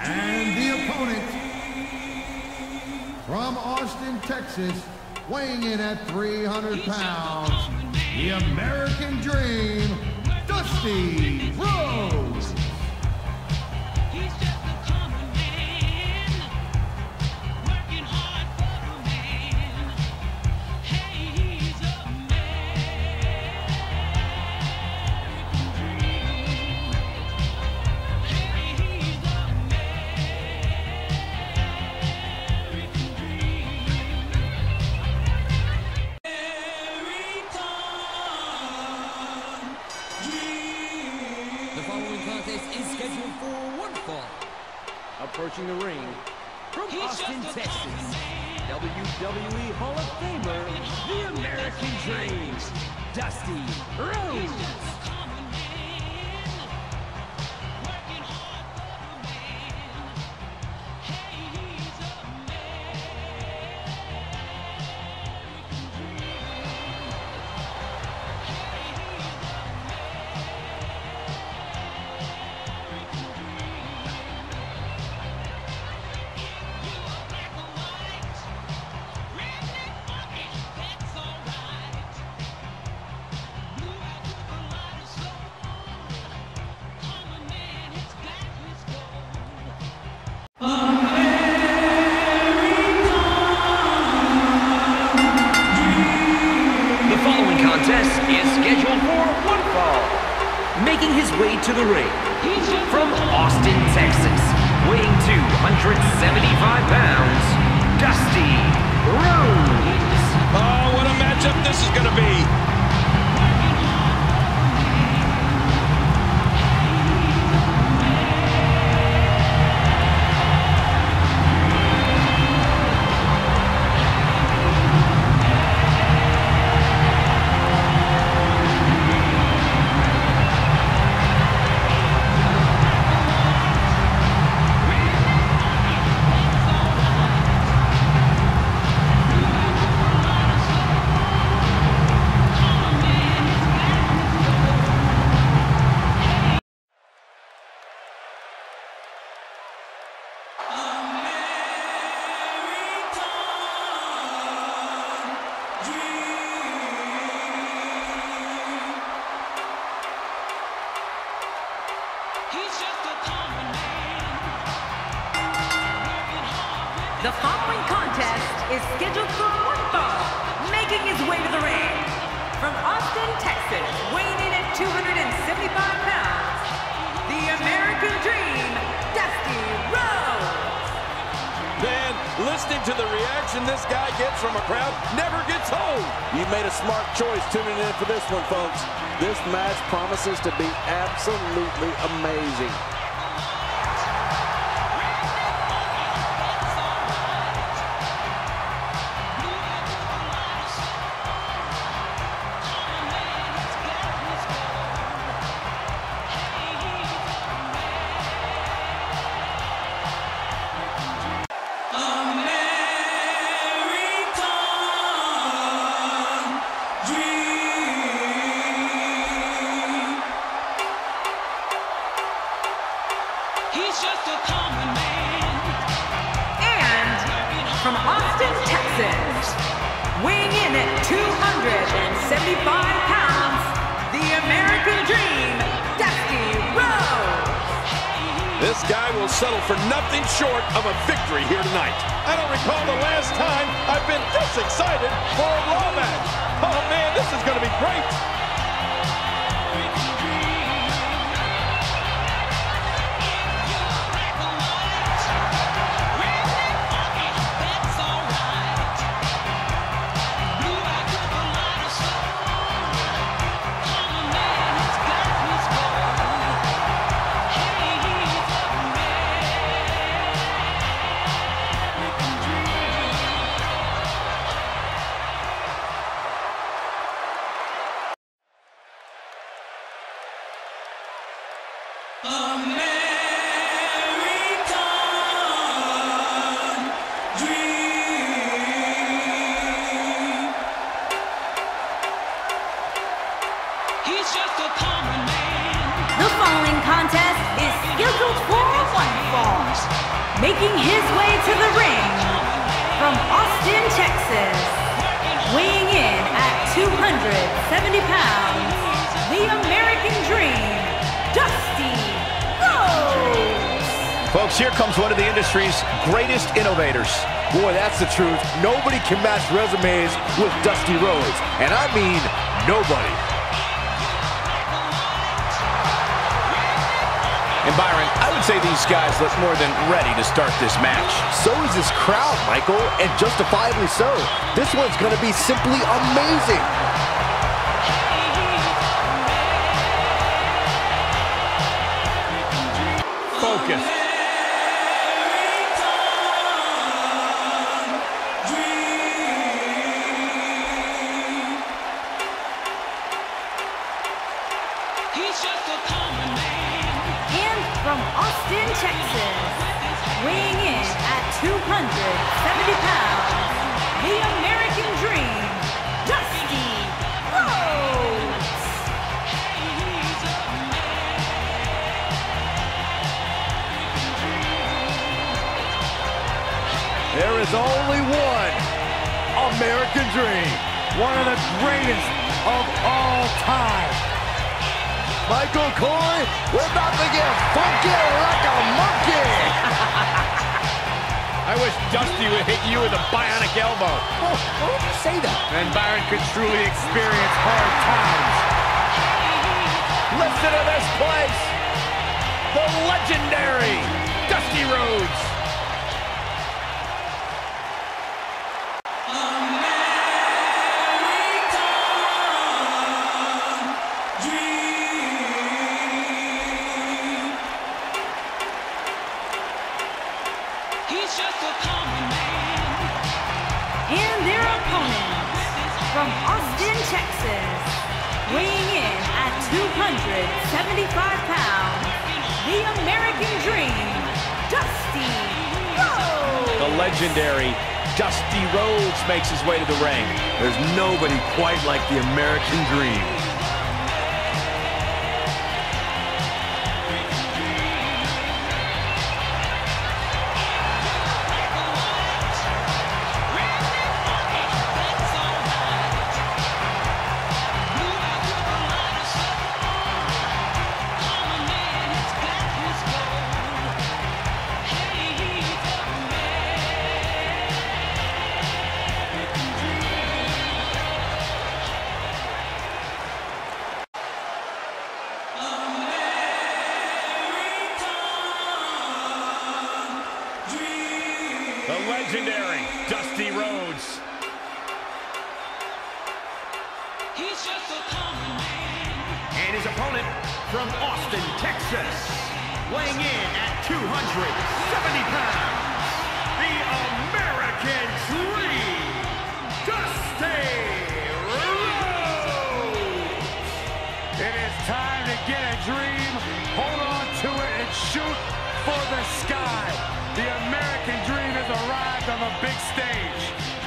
And the opponent from Austin, Texas, weighing in at 300 pounds, the American Dream, Dusty Rhodes. The ring from Austin, Texas, WWE Hall of Famer, the American Dream, Dusty Rhodes. Contest is scheduled for one fall. Making his way to the ring from Austin, Texas, weighing 275 pounds, Dusty Rhodes. Oh, what a matchup this is going to be. The following contest is scheduled for one fall, making his way to the ring. From Austin, Texas, weighing in at 275 pounds, the American Dream, Dusty Rhodes. Man, listening to the reaction this guy gets from a crowd never gets old. You made a smart choice tuning in for this one, folks. This match promises to be absolutely amazing. Pounds, the American Dream, Dusty Rhodes. This guy will settle for nothing short of a victory here tonight. I don't recall the last time I've been this excited for a Raw match. Oh man, this is going to be great. Making his way to the ring from Austin, Texas. Weighing in at 270 pounds, the American Dream, Dusty Rhodes. Folks, here comes one of the industry's greatest innovators. Boy, that's the truth. Nobody can match resumes with Dusty Rhodes. And I mean nobody. And Byron, I would say these guys look more than ready to start this match. So is this crowd, Michael, and justifiably so. This one's going to be simply amazing. Focus. And from Austin, Texas, weighing in at 270 pounds, the American Dream, Dusty Rhodes. There is only one American Dream. One of the greatest of all time. Michael Corey, we're about Dusty would hit you with a bionic elbow. Oh, why would you say that? And Byron could truly experience hard times. Listen to this place. The legendary And their opponent from Austin, Texas, weighing in at 275 pounds, the American Dream, Dusty Rhodes. The legendary Dusty Rhodes makes his way to the ring. There's nobody quite like the American Dream. Legendary Dusty Rhodes. And his opponent from Austin, Texas, weighing in at 270 pounds, the American Dream, Dusty Rhodes. It is time to get a dream, hold on to it, and shoot for the sky. The American dream arrived on the big stage.